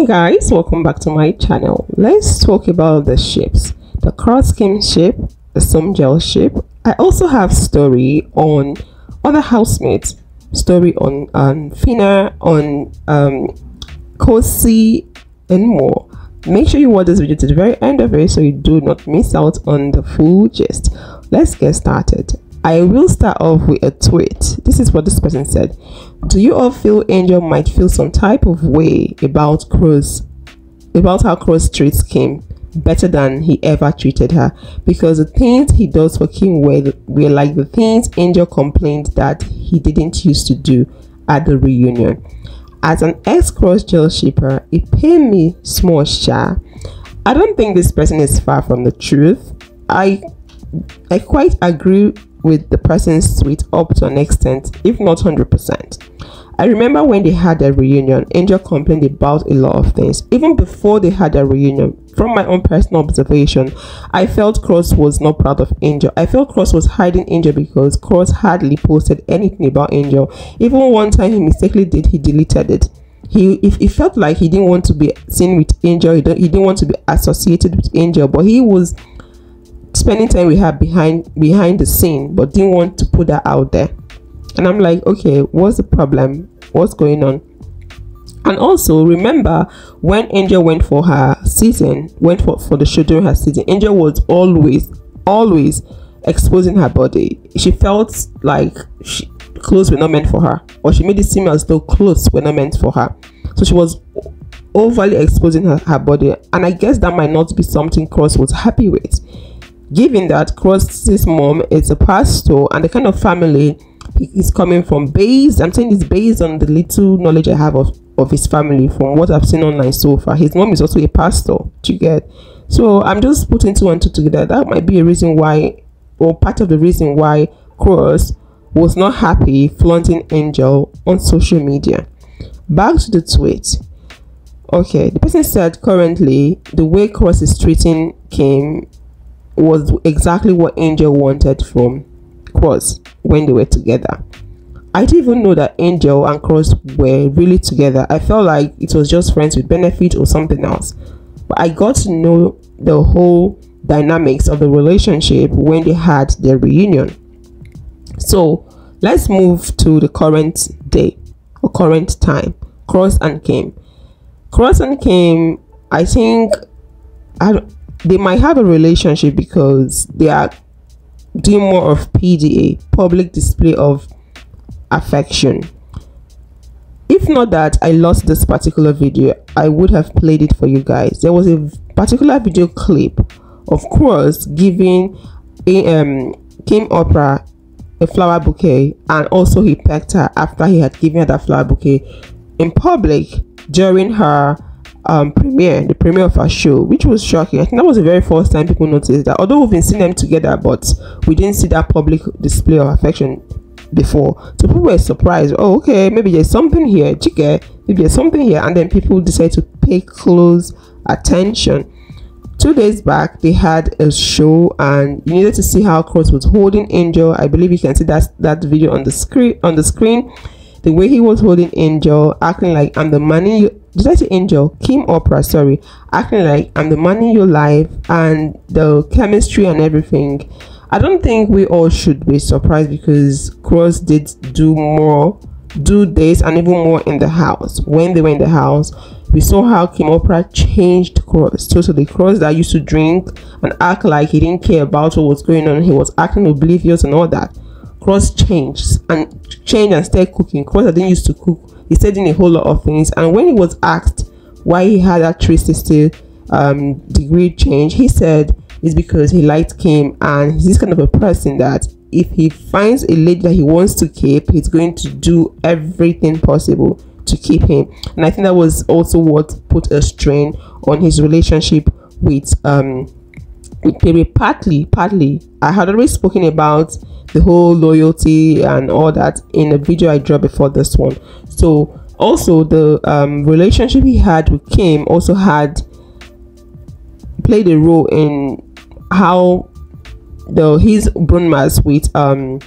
hey guys welcome back to my channel. Let's talk about the ships. The cross king ship the Somjel ship. I also have story on other housemates. Story on um Phyna on um Khosi and more. Make sure you watch this video to the very end of it so you do not miss out on the full gist. Let's get started. I will start off with a tweet. This is what this person said. Do you all feel Angel might feel some type of way about Cross, about how Cross treats Kim better than he ever treated her? Because the things he does for Kim were, were like the things Angel complained that he didn't used to do at the reunion. As an ex-Cross jail shipper, it pained me small sha. I don't think this person is far from the truth. I I quite agree with the person's suite up to an extent, if not 100%. I remember when they had their reunion, Angel complained about a lot of things. Even before they had their reunion, from my own personal observation, I felt Cross was not proud of Angel. I felt Cross was hiding Angel because Cross hardly posted anything about Angel. Even one time he mistakenly did, he deleted it. He, if he felt like he didn't want to be seen with Angel, he, he didn't want to be associated with Angel, but he was spending time with her behind behind the scene but didn't want to put that out there. And i'm like okay what's the problem? What's going on? And also remember when angel went for her season went for, for the show during her season angel was always always exposing her body. She felt like she, clothes were not meant for her or she made it seem as though clothes were not meant for her. So she was overly exposing her, her body. And i guess that might not be something cross was happy with given that Cross's mom is a pastor and the kind of family he's coming from based i'm saying it's based on the little knowledge i have of of his family from what i've seen online so far. His mom is also a pastor to get? So i'm just putting two and two together. That might be a reason why or part of the reason why cross was not happy flaunting angel on social media. Back to the tweet. Okay the person said currently the way cross is treating kim was exactly what Angel wanted from Cross when they were together. I didn't even know that Angel and Cross were really together. I felt like it was just friends with benefit or something else. But I got to know the whole dynamics of the relationship when they had their reunion. So let's move to the current day or current time. Cross and Kim. Cross and Kim, I think I they might have a relationship because they are doing more of PDA, public display of affection. If not that I lost this particular video, I would have played it for you guys. There was a particular video clip of Cross giving a um Kim Oprah a flower bouquet and also he pecked her after he had given her that flower bouquet in public during her um, premiere, the premiere of our show, which was shocking. I think that was the very first time people noticed that. Although we've been seeing them together, but we didn't see that public display of affection before. So people were surprised. Oh, okay, maybe there's something here. Chike, maybe there's something here. And then people decided to pay close attention. Two days back, they had a show, and you needed to see how Cross was holding Angel. I believe you can see that that video on the screen. On the screen, the way he was holding Angel, acting like I'm the money you did I say Angel? Kim Oprah, sorry, acting like I'm the man in your life and the chemistry and everything. I don't think we all should be surprised because Cross did do more, do this and even more in the house. When they were in the house, we saw how Kim Oprah changed Cross. Totally, Cross that used to drink and act like he didn't care about what was going on. He was acting oblivious and all that. Cross changed and changed and started cooking. Cross didn't used to cook he said in a whole lot of things. And when he was asked why he had that 360 um, degree change, he said it's because he liked Kim and he's this kind of a person that if he finds a lady that he wants to keep, he's going to do everything possible to keep him. And I think that was also what put a strain on his relationship with um with Pere. Partly, partly, I had already spoken about the whole loyalty and all that in a video I dropped before this one. So also the um, relationship he had with Kim also had played a role in how the his Brumas with um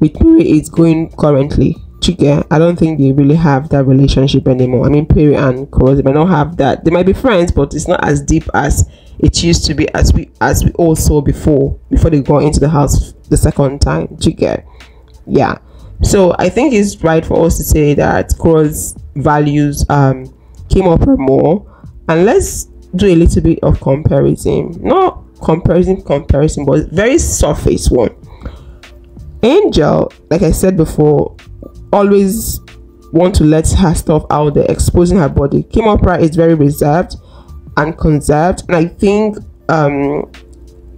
with Pere is going currently. Chike, I don't think they really have that relationship anymore. I mean, Pere and Cross, they might not have that. They might be friends, but it's not as deep as it used to be, as we as we all saw before before they got into the house the second time. Chike, yeah. So I think it's right for us to say that Cross values um came up more, and let's do a little bit of comparison. Not comparison, comparison, but very surface one. Angel, like I said before, always want to let her stuff out there, exposing her body. Kim Oprah is very reserved and conserved, and I think um,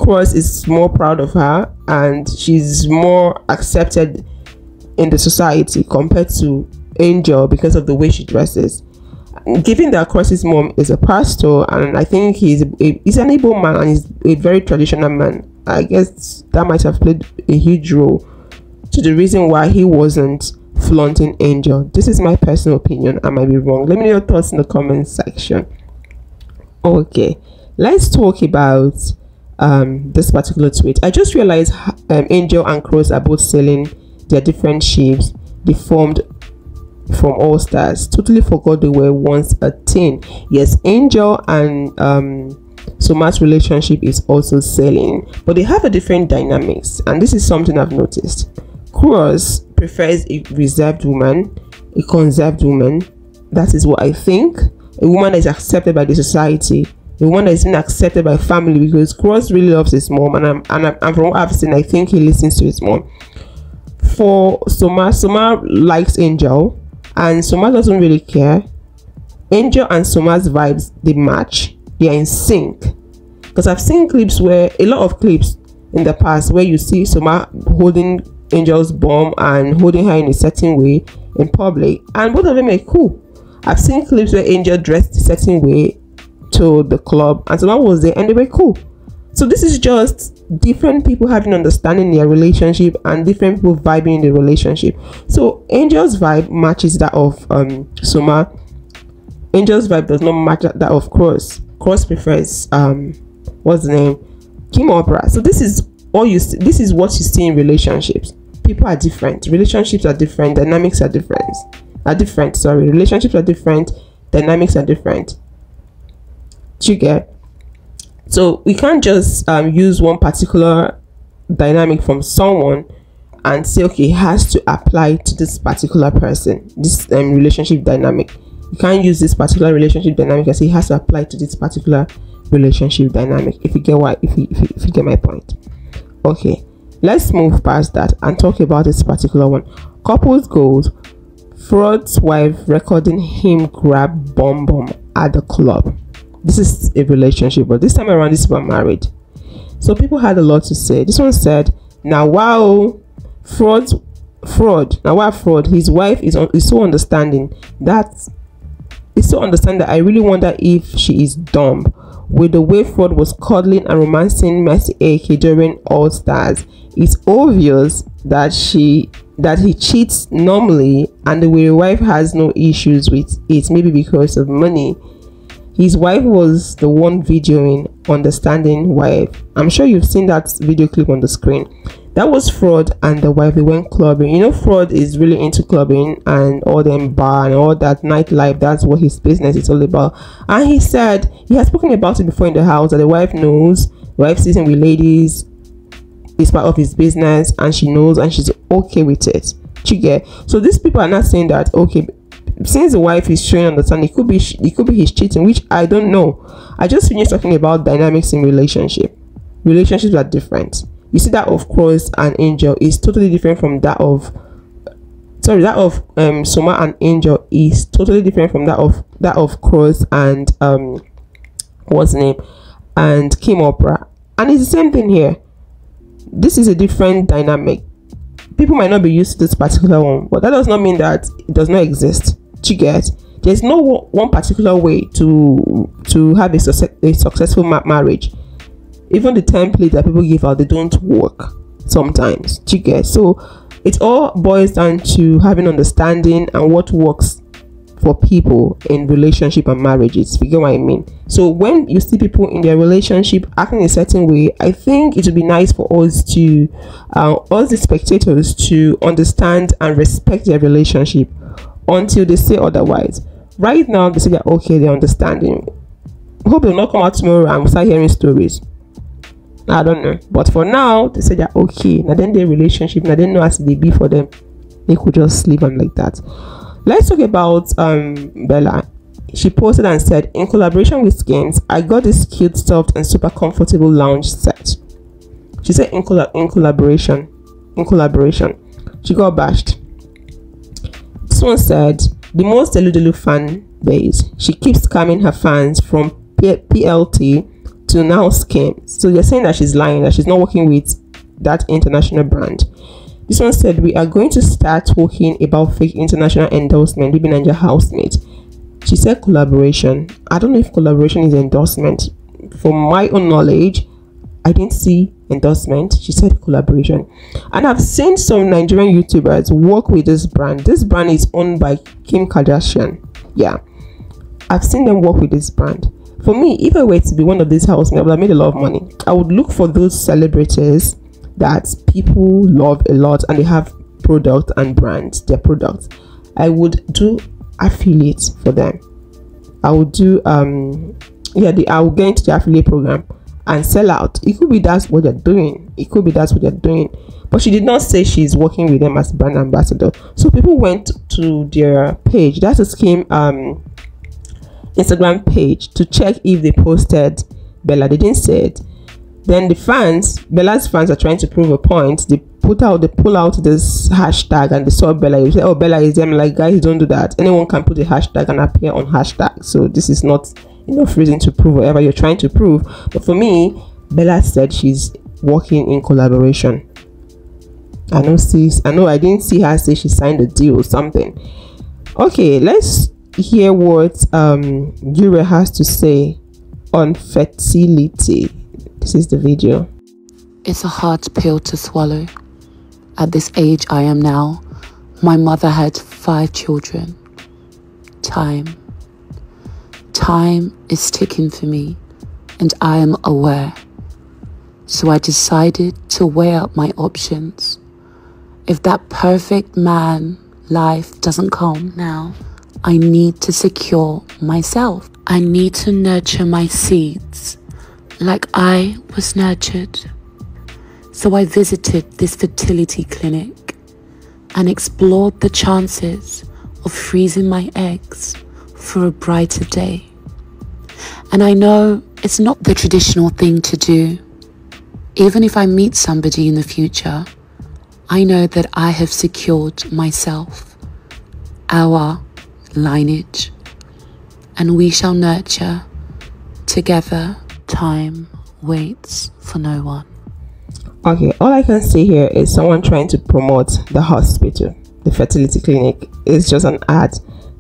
Cross is more proud of her and she's more accepted in the society compared to Angel because of the way she dresses. Given that Cross's mom is a pastor, and I think he's a, he's an able man and he's a very traditional man, I guess that might have played a huge role to the reason why he wasn't flaunting Angel. This is my personal opinion. I might be wrong. Let me know your thoughts in the comment section. Okay, let's talk about um, this particular tweet. I just realized um, Angel and Cross are both selling their different ships. deformed from All Stars. Totally forgot they were once a team. Yes, Angel and um, Soma's relationship is also selling, but they have a different dynamics, and this is something I've noticed. Cross prefers a reserved woman, a conserved woman. That is what I think. A woman that is accepted by the society, a woman that is being accepted by family because Cross really loves his mom, and I'm and, I'm, and from what I've seen, I think he listens to his mom. For Soma, Soma likes Angel, and Soma doesn't really care. Angel and Soma's vibes they match, they are in sync. Because I've seen clips where a lot of clips in the past where you see Soma holding Angel's bomb and holding her in a certain way in public, and both of them are cool. I've seen clips where Angel dressed a certain way to the club, and Soma was there, and they were cool. So this is just different people having understanding their relationship and different people vibing in the relationship. So Angel's vibe matches that of um Soma. Angel's vibe does not match that of Cross. Cross prefers um what's the name? Kim Oprah. So this is all you see, this is what you see in relationships people are different relationships are different dynamics are different are different sorry relationships are different dynamics are different. Do you get? So we can't just um, use one particular dynamic from someone and say okay it has to apply to this particular person this um, relationship dynamic. You can't use this particular relationship dynamic and say it has to apply to this particular relationship dynamic if you get what if you, if you, if you get my point. Okay Let's move past that and talk about this particular one. Couples goals. Frodd's wife recording him grab bomb bomb at the club. This is a relationship, but this time around, this people married. So people had a lot to say. This one said, "Now wow, Frodd, Frodd. Now wow, Frodd. His wife is is so understanding that is so understanding that I really wonder if she is dumb." With the way Frodd was cuddling and romancing Mercy Eke during All Stars, it's obvious that she that he cheats normally and the way wife has no issues with it maybe because of money. His wife was the one videoing understanding wife. I'm sure you've seen that video clip on the screen that was Frodd and the wife they went clubbing. You know Frodd is really into clubbing and all them bar and all that nightlife. That's what his business is all about. And he said he has spoken about it before in the house that the wife knows the wife sees him with ladies it's part of his business and she knows and she's okay with it. You get so these people are not saying that okay since the wife is showing understanding it could be it could be his cheating which i don't know. I just finished talking about dynamics in relationship. Relationships are different you see that of Cross and angel is totally different from that of sorry that of um soma and angel is totally different from that of that of Cross and um what's name? And kim Oprah and it's the same thing here. This is a different dynamic. People might not be used to this particular one but that does not mean that it does not exist. To get? There's no one particular way to to have a, success, a successful ma- marriage even the template that people give out they don't work sometimes to get so it all boils down to having understanding and what works for people in relationship and marriages. You get what I mean? So when you see people in their relationship acting a certain way, I think it would be nice for us to, uh, us the spectators, to understand and respect their relationship until they say otherwise. Right now, they say they're okay, they're understanding. Hope they'll not come out tomorrow and start hearing stories. I don't know. But for now, they say they're okay. Now then their relationship, now they know as they be for them. They could just leave them like that. Let's talk about um Bella. She posted and said, in collaboration with Skims, I got this cute, soft, and super comfortable lounge set. She said in, colla- in collaboration. In collaboration. She got bashed. This one said, the most Delu fan base. She keeps scamming her fans from P- PLT to now Skims. So they're saying that she's lying, that she's not working with that international brand. This one said, We are going to start talking about fake international endorsement, BBNaija housemate. She said collaboration. I don't know if collaboration is endorsement. From my own knowledge, I didn't see endorsement. She said collaboration. And I've seen some Nigerian YouTubers work with this brand. This brand is owned by Kim Kardashian. Yeah. I've seen them work with this brand. For me, if I were to be one of these housemates, I made a lot of money. I would look for those celebrities that people love a lot and they have product and brands their products i would do affiliates for them. I would do um yeah the i will get into the affiliate program and sell out. It could be that's what they're doing. It could be that's what they're doing. But she did not say she's working with them as brand ambassador. So people went to their page. That's a scheme um instagram page to check if they posted bella they didn't say it then the fans, Bella's fans are trying to prove a point. They put out, they pull out this hashtag and they saw Bella. You say, oh, Bella is them. Like, guys, don't do that. Anyone can put a hashtag and appear on hashtag. So this is not enough reason to prove whatever you're trying to prove. But for me, Bella said she's working in collaboration. I know see I know I didn't see her say she signed a deal or something. Okay, let's hear what um has to say on fertility. This is the video. It's a hard pill to swallow. At this age I am now, my mother had five children. Time. Time is ticking for me, and I am aware. So I decided to weigh up my options. If that perfect man life doesn't come now, I need to secure myself. I need to nurture my seeds like I was nurtured. So I visited this fertility clinic and explored the chances of freezing my eggs for a brighter day. And I know it's not the traditional thing to do. Even if I meet somebody in the future, I know that I have secured myself, our lineage, and we shall nurture together Time waits for no one. Okay, all I can see here is someone trying to promote the hospital, the fertility clinic. It's just an ad.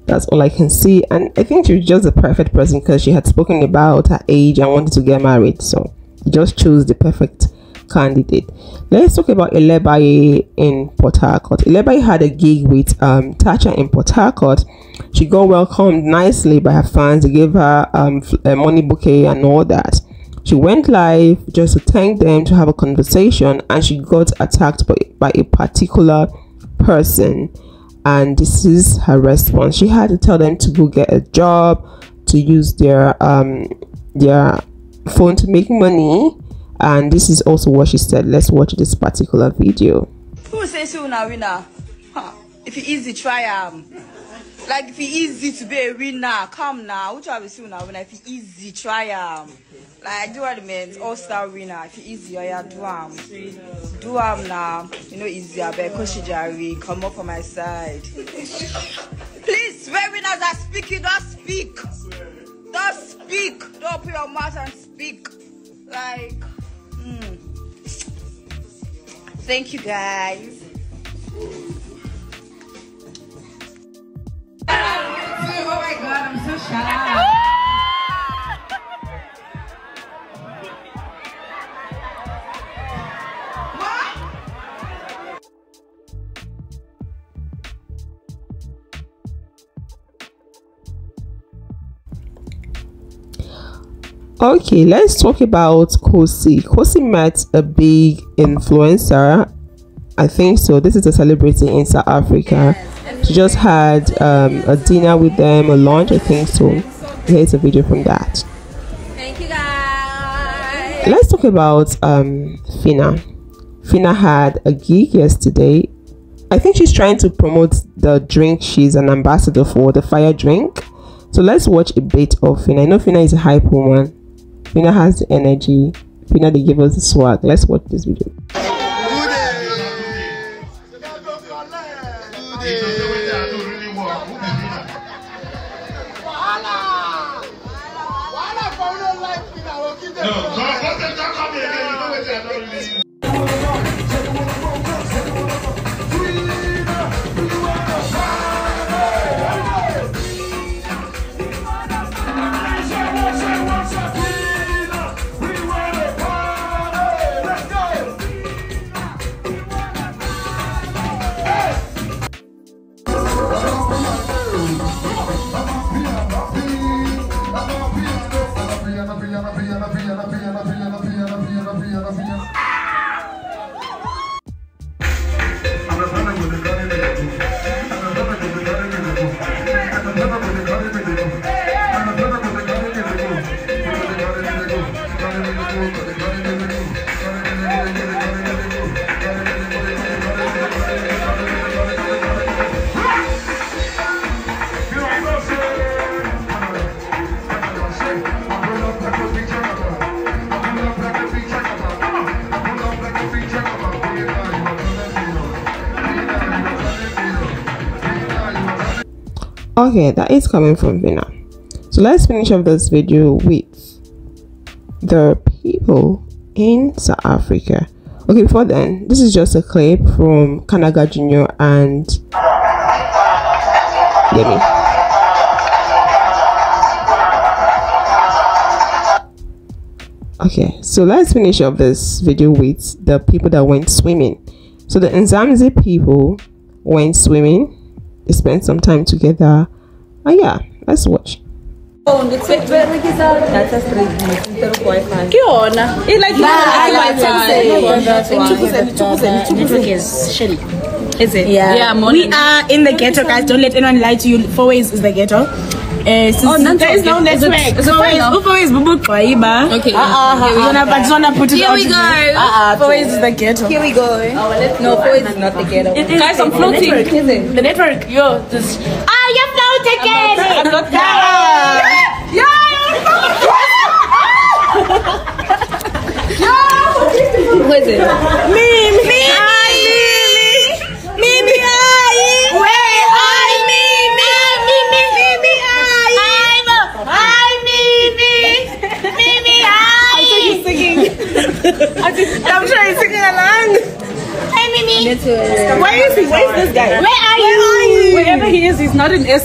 That's all I can see. And I think she was just the perfect person because she had spoken about her age and wanted to get married. So just chose the perfect candidate. Let's talk about Ilebaye in Port Harcourt. Ilebaye had a gig with um, in Port Harcourt. She got welcomed nicely by her fans. They gave her um, a money bouquet and all that. She went live just to thank them to have a conversation, and she got attacked by, by a particular person. And this is her response. She had to tell them to go get a job, to use their um their phone to make money and this is also what she said. Let's watch this particular video. Who say so now winner huh. if it easy try um like if it easy to be a winner come now. Which one see now? Winner if it easy try um like do what it means. All star winner. If it easy oh yeah do um do um now. You know easy I bet Koshi Jari come up on my side. Please where winners are speaking don't speak. Don't speak. Don't open your mouth and speak. Like Mm. Thank you guys. Oh my god, I'm so shy. Okay, let's talk about Khosi. Khosi met a big influencer. I think so. This is a celebrity in South Africa. She just had um, a dinner with them, a lunch, I think so. Here's a video from that. Thank you guys. Let's talk about um, Phyna. Phyna had a gig yesterday. I think she's trying to promote the drink she's an ambassador for, the fire drink. So let's watch a bit of Phyna. I know Phyna is a hype woman. Phyna has the energy. Phyna, they give us the swag. Let's watch this video. Okay, that is coming from Phyna. So let's finish off this video with the people in South Africa. Okay, before then, this is just a clip from Kanaga Jr. and Yemi. Okay, so let's finish up this video with the people that went swimming. So the Mzansi people went swimming. They spent some time together. Oh yeah, let's watch. Network is shitty. Is it? Yeah. Yeah, we are in the ghetto, guys. Don't let anyone lie to you. Four ways is the ghetto. Uh, since there is no network. is it Four ways, four ways, bubu kwaiba. Okay. Uh-uh, Here we go. But just put it Here we go. Uh-uh, Four ways is the ghetto. Here we go. no, four is not the ghetto. Guys, I'm floating. The network, yo, just. Ah, you're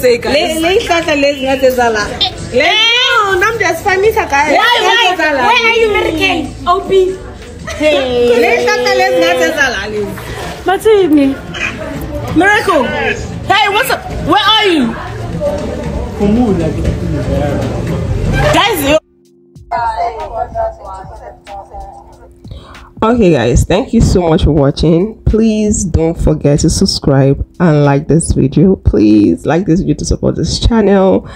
he's not in SA, guys. Le, le, tata, le, ngathi zala. Le, no, nam just funny guy. Why, why? Where are you, American? OP. Hey, le, tata, le, ngathi zala. Matini. Miracle. Hey, what's up? Where are you? Guys, you. Okay, guys, thank you so much for watching. Please don't forget to subscribe and like this video. Please like this video to support this channel.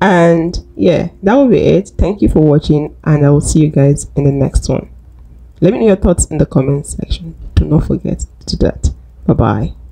And yeah, that will be it. Thank you for watching, and I will see you guys in the next one. Let me know your thoughts in the comment section. Do not forget to do that. Bye bye.